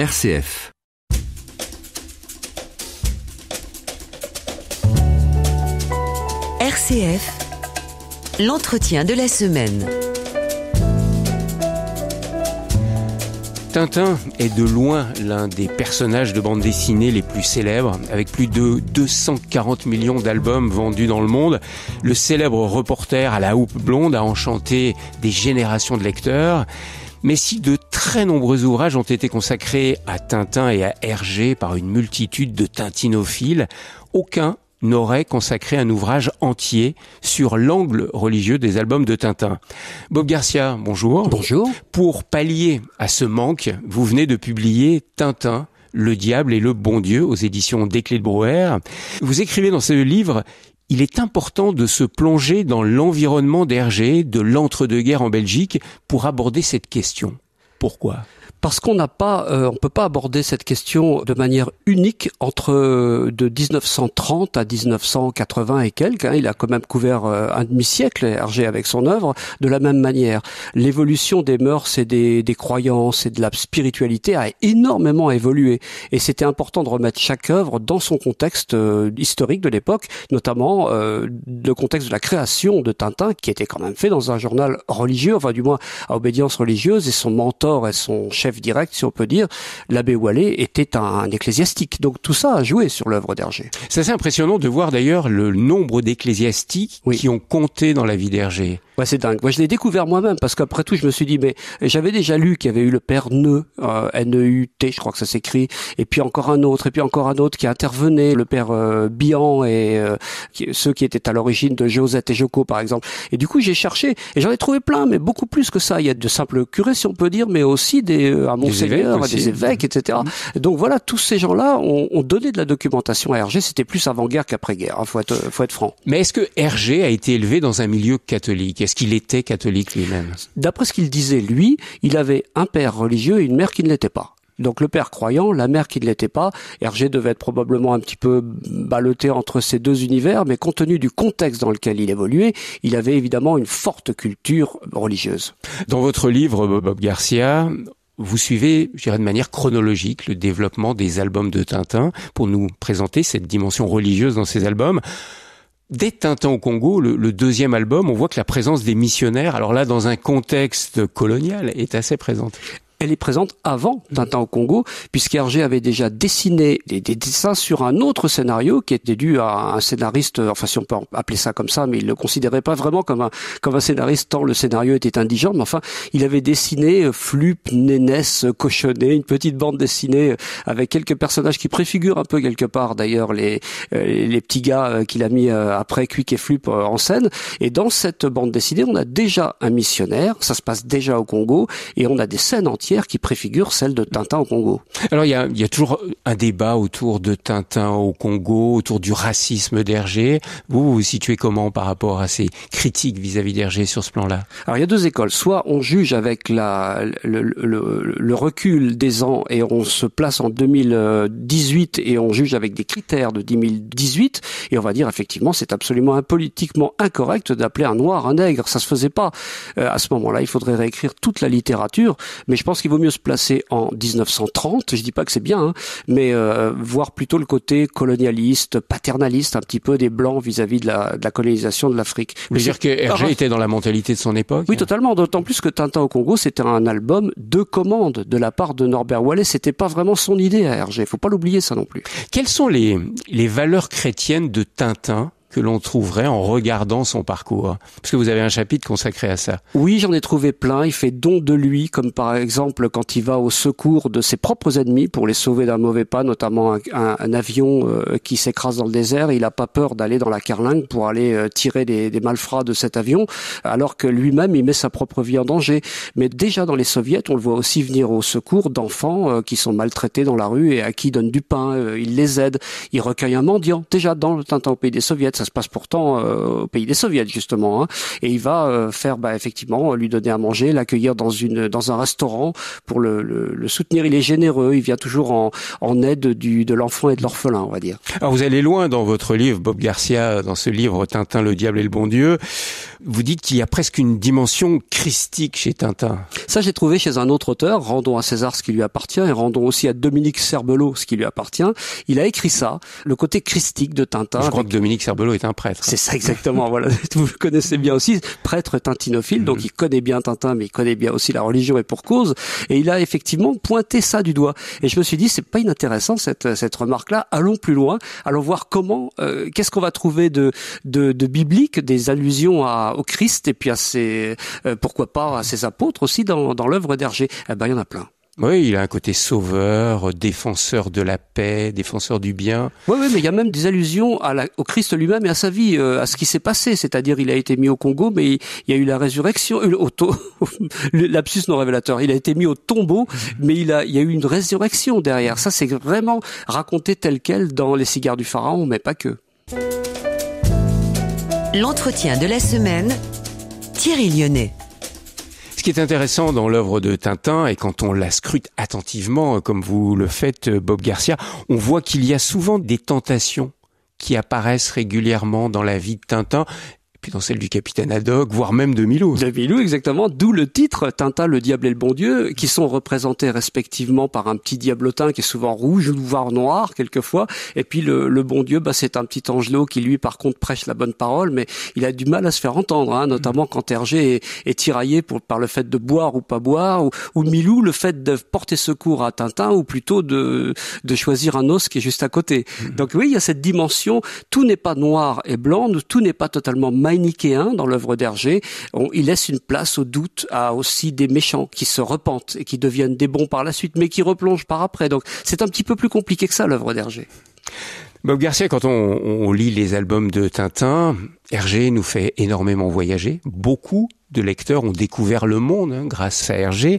RCF. RCF, l'entretien de la semaine. Tintin est de loin l'un des personnages de bande dessinée les plus célèbres, avec plus de 240 millions d'albums vendus dans le monde. Le célèbre reporter à la houppe blonde a enchanté des générations de lecteurs. Mais si de très nombreux ouvrages ont été consacrés à Tintin et à Hergé par une multitude de tintinophiles, aucun n'aurait consacré un ouvrage entier sur l'angle religieux des albums de Tintin. Bob Garcia, bonjour. Bonjour. Pour pallier à ce manque, vous venez de publier Tintin, le diable et le bon Dieu aux éditions Des Clés de Brouwer. Vous écrivez dans ce livre il est important de se plonger dans l'environnement d'Hergé, de l'entre-deux-guerres en Belgique, pour aborder cette question. Pourquoi? Parce qu'on n'a pas, euh, on peut pas aborder cette question de manière unique entre euh, de 1930 à 1980 et quelques. Hein. il a quand même couvert euh, un demi-siècle Hergé avec son œuvre de la même manière. L'évolution des mœurs et des, des, croyances et de la spiritualité a énormément évolué et c'était important de remettre chaque œuvre dans son contexte historique de l'époque, notamment le contexte de la création de Tintin qui était quand même fait dans un journal religieux, enfin du moins à obédience religieuse et son mentor et son chef direct, si on peut dire, l'abbé Wallet était un, ecclésiastique. Donc tout ça a joué sur l'œuvre d'Hergé. C'est assez impressionnant de voir d'ailleurs le nombre d'ecclésiastiques qui ont compté dans la vie d'Hergé. Ouais, c'est dingue. Moi, je l'ai découvert moi-même parce qu'après tout, je me suis dit, mais j'avais déjà lu qu'il y avait eu le père Neu, euh, N-E-U-T, je crois que ça s'écrit, et puis encore un autre, et puis encore un autre qui intervenait, le père euh, Bian et euh, ceux qui étaient à l'origine de Josette et Joko, par exemple. Et du coup, j'ai cherché et j'en ai trouvé plein, mais beaucoup plus que ça. Il y a de simples curés, si on peut dire, mais aussi des euh, à Monseigneur, des évêques, des évêques etc. Mmh. Donc voilà, tous ces gens-là ont, ont, donné de la documentation à Hergé. C'était plus avant-guerre qu'après-guerre. Hein, faut être, faut être franc. Mais est-ce que Hergé a été élevé dans un milieu catholique? Est-ce qu'il était catholique lui-même D'après ce qu'il disait, lui, il avait un père religieux et une mère qui ne l'était pas. Donc le père croyant, la mère qui ne l'était pas. Hergé devait être probablement un petit peu ballotté entre ces deux univers, mais compte tenu du contexte dans lequel il évoluait, il avait évidemment une forte culture religieuse. Dans votre livre, Bob Garcia, vous suivez, je dirais de manière chronologique, le développement des albums de Tintin pour nous présenter cette dimension religieuse dans ces albums. Dès Tintin au Congo, le, deuxième album, on voit que la présence des missionnaires, alors là, dans un contexte colonial, est assez présente elle est présente avant Tintin au Congo, puisqu'Hergé avait déjà dessiné des, dessins sur un autre scénario qui était dû à un scénariste, enfin si on peut appeler ça comme ça, mais il le considérait pas vraiment comme un, comme un scénariste tant le scénario était indigent, mais enfin il avait dessiné euh, Flup, Nénès, Cochonnet, une petite bande dessinée euh, avec quelques personnages qui préfigurent un peu quelque part d'ailleurs les, euh, les petits gars qu'il a mis après Quick et Flup en scène. Et dans cette bande dessinée, on a déjà un missionnaire, ça se passe déjà au Congo, et on a des scènes entières qui préfigure celle de Tintin au Congo. Alors il y a, y a, toujours un débat autour de Tintin au Congo, autour du racisme d'Hergé. Vous, vous vous situez comment par rapport à ces critiques vis-à-vis d'Hergé sur ce plan-là? Alors il y a deux écoles. Soit on juge avec la, le, le, le, recul des ans et on se place en 2018 et on juge avec des critères de 2018 et on va dire effectivement c'est absolument politiquement incorrect d'appeler un noir un nègre. Ça se faisait pas euh, à ce moment-là. Il faudrait réécrire toute la littérature. Mais je pense qu'il vaut mieux se placer en 1930. Je dis pas que c'est bien, hein, mais euh, voir plutôt le côté colonialiste, paternaliste, un petit peu des blancs vis-à-vis de, la, de la, colonisation de l'Afrique. Vous voulez dire que Hergé était dans la mentalité de son époque Oui, totalement. D'autant plus que Tintin au Congo, c'était un album de commande de la part de Norbert Wallet. C'était pas vraiment son idée à Hergé. Faut pas l'oublier ça non plus. Quelles sont les les valeurs chrétiennes de Tintin? Que l'on trouverait en regardant son parcours Parce que vous avez un chapitre consacré à ça. Oui, j'en ai trouvé plein. Il fait don de lui, comme par exemple quand il va au secours de ses propres ennemis pour les sauver d'un mauvais pas, notamment un, avion euh, qui s'écrase dans le désert. Il n'a pas peur d'aller dans la carlingue pour aller euh, tirer des, malfrats de cet avion, alors que lui-même, il met sa propre vie en danger. Mais déjà dans les soviets, on le voit aussi venir au secours d'enfants euh, qui sont maltraités dans la rue et à qui il donne du pain, il les aide, il recueille un mendiant. Déjà dans le Tintin au pays des soviets, Ça se passe pourtant au pays des soviets justement. Hein. Et il va faire bah, effectivement lui donner à manger, l'accueillir dans une dans un restaurant pour le, le, soutenir. Il est généreux. Il vient toujours en, en aide du de l'enfant et de l'orphelin, on va dire. Alors vous allez loin dans votre livre, Bob Garcia, dans ce livre Tintin, le diable et le bon Dieu. Vous dites qu'il y a presque une dimension christique chez Tintin. Ça, j'ai trouvé chez un autre auteur, rendons à César ce qui lui appartient et rendons aussi à Dominique Serbelot ce qui lui appartient. Il a écrit ça, le côté christique de Tintin. Je crois que Dominique Serbelot est un prêtre. C'est ça exactement, voilà. Vous le connaissez bien aussi, prêtre tintinophile, donc mhm. il connaît bien Tintin, mais il connaît bien aussi la religion et pour cause. Et il a effectivement pointé ça du doigt. Et je me suis dit, c'est pas inintéressant cette, cette remarque-là. Allons plus loin, allons voir comment, euh, qu'est-ce qu'on va trouver de, de, de biblique, des allusions à, au Christ et puis à ses, euh, pourquoi pas à ses apôtres aussi dans, dans l'œuvre d'Hergé. Eh ben, il y en a plein. Oui, il a un côté sauveur, défenseur de la paix, défenseur du bien. Oui, oui, mais il y a même des allusions à la, au Christ lui-même et à sa vie, euh, à ce qui s'est passé. C'est-à-dire, il a été mis au Congo, mais il, y a eu la résurrection, euh, au lapsus non révélateur. Il a été mis au tombeau, mais il a, il y a eu une résurrection derrière. Ça, c'est vraiment raconté tel quel dans les cigares du pharaon, mais pas que. L'entretien de la semaine, Thierry Lyonnais. Ce qui est intéressant dans l'œuvre de Tintin, et quand on la scrute attentivement, comme vous le faites, Bob Garcia, on voit qu'il y a souvent des tentations qui apparaissent régulièrement dans la vie de Tintin puis dans celle du capitaine Haddock, voire même de Milou. De Milou, exactement. D'où le titre Tintin, le diable et le bon Dieu, qui sont représentés respectivement par un petit diablotin qui est souvent rouge ou voire noir quelquefois, et puis le, le bon Dieu, bah, c'est un petit angelot qui lui, par contre, prêche la bonne parole, mais il a du mal à se faire entendre, hein, notamment quand Hergé est, est, tiraillé pour, par le fait de boire ou pas boire, ou, ou Milou, le fait de porter secours à Tintin, ou plutôt de, de choisir un os qui est juste à côté. Mm-hmm. Donc oui, il y a cette dimension, tout n'est pas noir et blanc, tout n'est pas totalement manichéen dans l'œuvre d'Hergé. Il laisse une place au doute à aussi des méchants qui se repentent et qui deviennent des bons par la suite, mais qui replongent par après. Donc c'est un petit peu plus compliqué que ça l'œuvre d'Hergé. Bob Garcia, quand on, on, lit les albums de Tintin, Hergé nous fait énormément voyager, beaucoup de lecteurs ont découvert le monde hein, grâce à Hergé.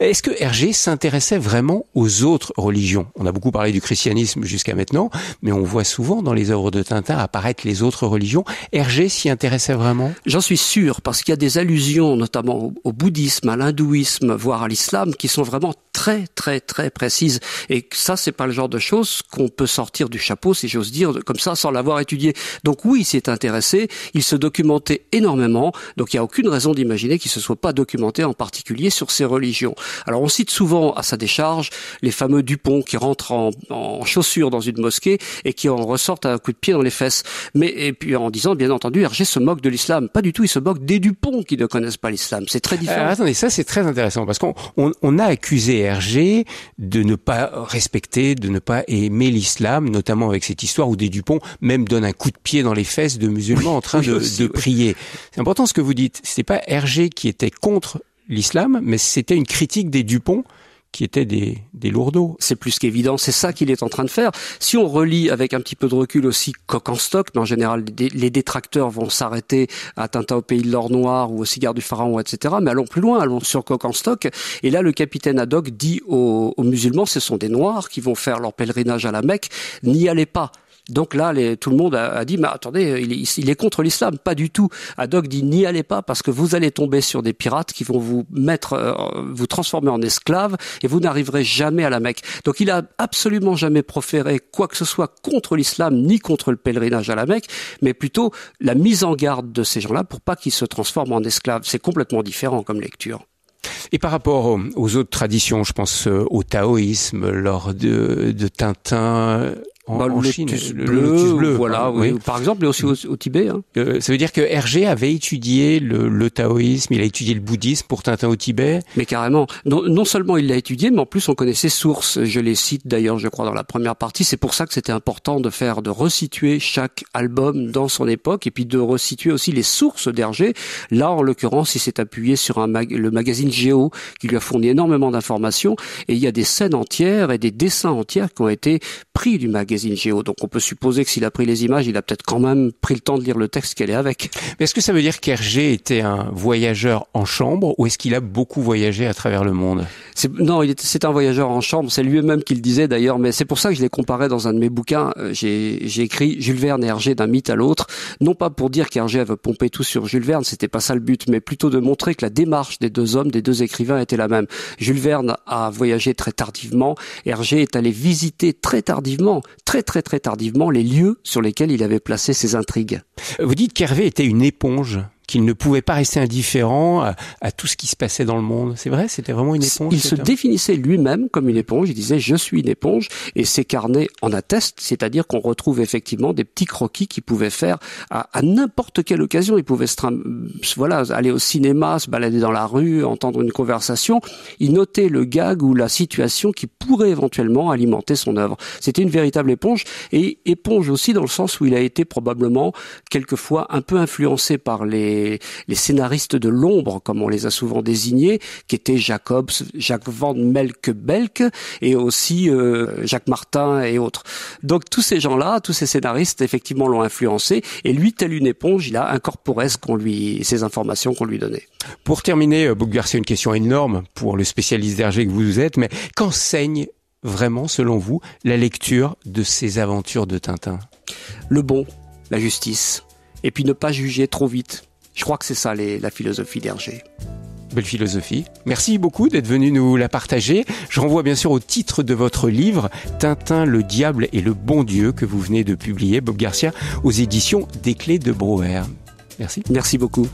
Est-ce que Hergé s'intéressait vraiment aux autres religions? On a beaucoup parlé du christianisme jusqu'à maintenant, mais on voit souvent dans les œuvres de Tintin apparaître les autres religions. Hergé s'y intéressait vraiment? J'en suis sûr, parce qu'il y a des allusions notamment au, bouddhisme, à l'hindouisme, voire à l'islam, qui sont vraiment très très très précises. Et ça, c'est pas le genre de choses qu'on peut sortir du chapeau, si j'ose dire, comme ça, sans l'avoir étudié. Donc oui, il s'y est intéressé, il se documentait énormément, donc il n'y a aucune raison d'imaginer qu'il se soit pas documenté en particulier sur ces religions. Alors on cite souvent à sa décharge les fameux Dupont qui rentrent en, en chaussures dans une mosquée et qui en ressortent à un coup de pied dans les fesses. Mais et puis en disant bien entendu Hergé se moque de l'islam. Pas du tout, il se moque des Dupont qui ne connaissent pas l'islam. C'est très différent. Euh, attendez, ça c'est très intéressant parce qu'on on, a accusé Hergé de ne pas respecter, de ne pas aimer l'islam, notamment avec cette histoire où des Dupont même donnent un coup de pied dans les fesses de musulmans en train de, de prier. C'est important ce que vous dites. C'est pas Hergé qui était contre l'islam, mais c'était une critique des Dupont qui étaient des, des lourdeaux. C'est plus qu'évident, c'est ça qu'il est en train de faire. Si on relit avec un petit peu de recul aussi Coq en stock, mais en général les détracteurs vont s'arrêter à Tintin au pays de l'or noir ou au cigare du pharaon, etc. Mais allons plus loin, allons sur Coq en stock. Et là, le capitaine Haddock dit aux, aux musulmans, ce sont des noirs qui vont faire leur pèlerinage à la Mecque, n'y allez pas. Donc là, les, tout le monde a, dit, mais attendez, il, est contre l'islam, pas du tout. Haddock dit, n'y allez pas parce que vous allez tomber sur des pirates qui vont vous mettre, euh, vous transformer en esclave et vous n'arriverez jamais à la Mecque. Donc il a absolument jamais proféré quoi que ce soit contre l'islam ni contre le pèlerinage à la Mecque, mais plutôt la mise en garde de ces gens-là pour pas qu'ils se transforment en esclaves. C'est complètement différent comme lecture. Et par rapport aux autres traditions, je pense euh, au taoïsme, lors de, de Tintin, en, bah, le Chine, bleu, bleu, voilà, oui. Par exemple, mais aussi au, Tibet. Hein. Euh, ça veut dire que Hergé avait étudié le, le, taoïsme, il a étudié le bouddhisme pour Tintin au Tibet. Mais carrément. Non, non seulement il l'a étudié, mais en plus on connaît ses sources. Je les cite d'ailleurs, je crois, dans la première partie. C'est pour ça que c'était important de faire, de resituer chaque album dans son époque, et puis de resituer aussi les sources d'Hergé. Là, en l'occurrence, il s'est appuyé sur un le magazine Géo, qui lui a fourni énormément d'informations, et il y a des scènes entières et des dessins entiers qui ont été pris du magazine magazine Géo. Donc on peut supposer que s'il a pris les images, il a peut-être quand même pris le temps de lire le texte qu'elle est avec. Mais est-ce que ça veut dire qu'Hergé était un voyageur en chambre ou est-ce qu'il a beaucoup voyagé à travers le monde? Non, c'est un voyageur en chambre. C'est lui-même qui le disait d'ailleurs, mais c'est pour ça que je l'ai comparé dans un de mes bouquins. Euh, j'ai écrit Jules Verne et Hergé d'un mythe à l'autre, non pas pour dire qu'Hergé veut pomper tout sur Jules Verne, c'était pas ça le but, mais plutôt de montrer que la démarche des deux hommes, des deux écrivains était la même. Jules Verne a voyagé très tardivement, Hergé est allé visiter très tardivement, très très très tardivement les lieux sur lesquels il avait placé ses intrigues. Vous dites qu'Hervé était une éponge qu'il ne pouvait pas rester indifférent à, tout ce qui se passait dans le monde. C'est vrai, c'était vraiment une éponge. Il se définissait lui-même comme une éponge. Il disait je suis une éponge et ses carnets en attestent. C'est-à-dire qu'on retrouve effectivement des petits croquis qu'il pouvait faire à, n'importe quelle occasion. Il pouvait se voilà aller au cinéma, se balader dans la rue, entendre une conversation. Il notait le gag ou la situation qui pourrait éventuellement alimenter son œuvre. C'était une véritable éponge et éponge aussi dans le sens où il a été probablement quelquefois un peu influencé par les les, scénaristes de l'ombre, comme on les a souvent désignés, qui étaient Jacobs, Jacques Van Melke-Belk et aussi euh, Jacques Martin et autres. Donc tous ces gens-là, tous ces scénaristes, effectivement, l'ont influencé. Et lui, tel une éponge, il a incorporé ce qu'on lui, ces informations qu'on lui donnait. Pour terminer, euh, Bouk Garcia, une question énorme pour le spécialiste d'Hergé que vous êtes, mais qu'enseigne vraiment, selon vous, la lecture de ces aventures de Tintin? Le bon, la justice, et puis ne pas juger trop vite. Je crois que c'est ça la philosophie d'Hergé. Belle philosophie. Merci beaucoup d'être venu nous la partager. Je renvoie bien sûr au titre de votre livre, Tintin, le diable et le bon Dieu, que vous venez de publier, Bob Garcia, aux éditions des Clés de Brouwer. Merci. Merci beaucoup.